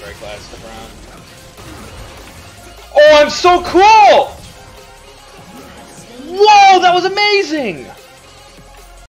Break last round. Oh, I'm so cool! Whoa, that was amazing!